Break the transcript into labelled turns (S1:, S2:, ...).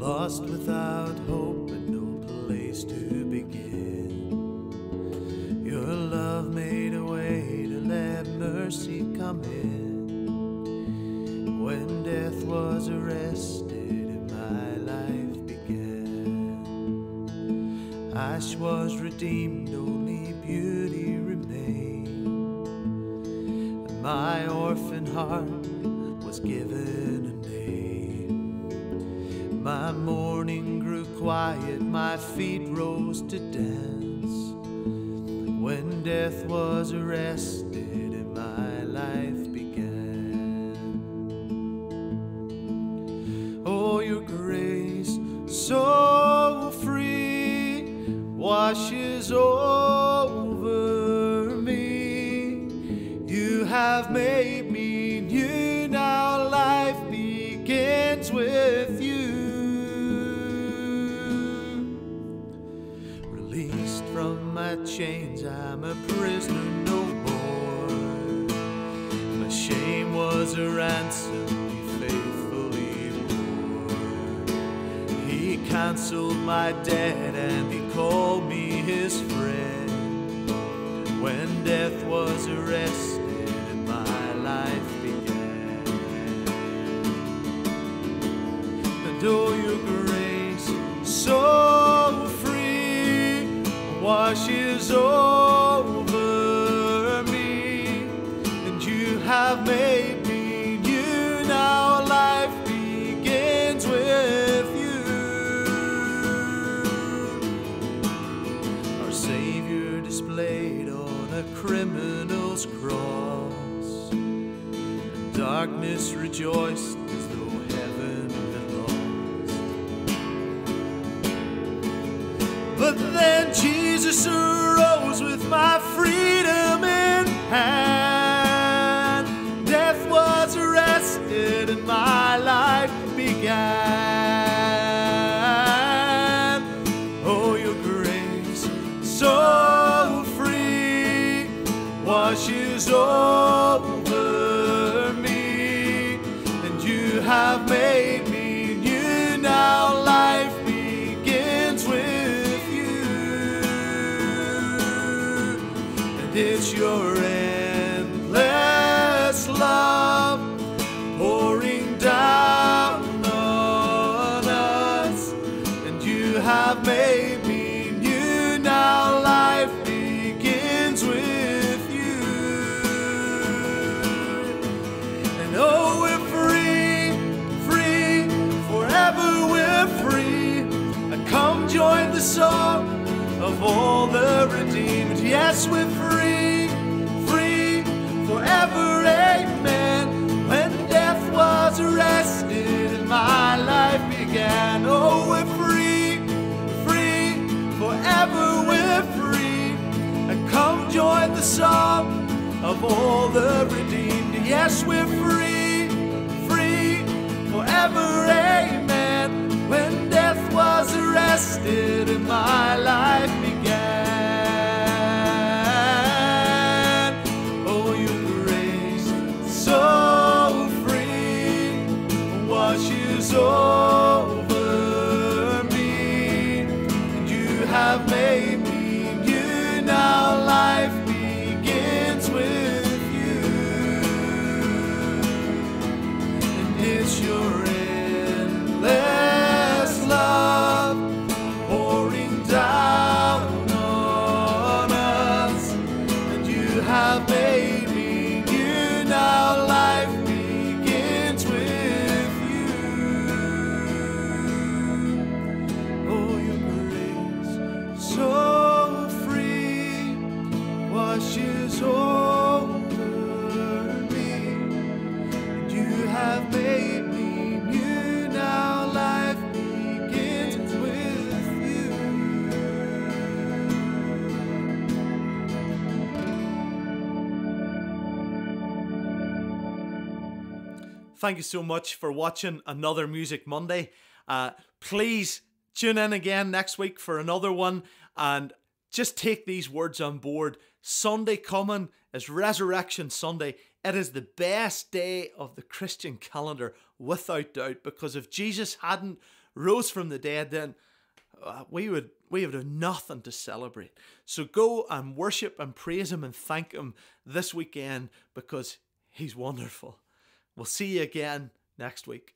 S1: Lost without hope and no place to begin. Your love made a way to let mercy come in. When death was arrested and my life began. Ash was redeemed, only beauty remained. And my orphan heart was given quiet, my feet rose to dance. When death was arrested and my life began. Oh, your grace, so free, washes over me. You have made me Released from my chains, I'm a prisoner no more. My shame was a ransom he faithfully bore. He canceled my debt and he called me his friend. When death was arrested washes over me. And you have made me new, now life begins with you. Our Savior displayed on a criminal's cross. Darkness rejoiced as though But then Jesus arose with my freedom in hand. Death was arrested and my life began. Oh, your grace, so free, washes over me, and you have made it's your endless love pouring down on us, and you have made me new. Now life begins with you, and oh, we're free, free, forever we're free. And come join the song of all the redeemed. Yes, we're free, free, the song of all the redeemed. Yes, we're free, free, forever, washes over me. And you have made me new. Now life begins with you. Thank you so much for watching another Music Monday. Uh, please tune in again next week for another one and just take these words on board. Sunday coming is Resurrection Sunday. It is the best day of the Christian calendar, without doubt, because if Jesus hadn't rose from the dead, then uh, we would we would have nothing to celebrate. So go and worship and praise Him and thank Him this weekend because He's wonderful. We'll see you again next week.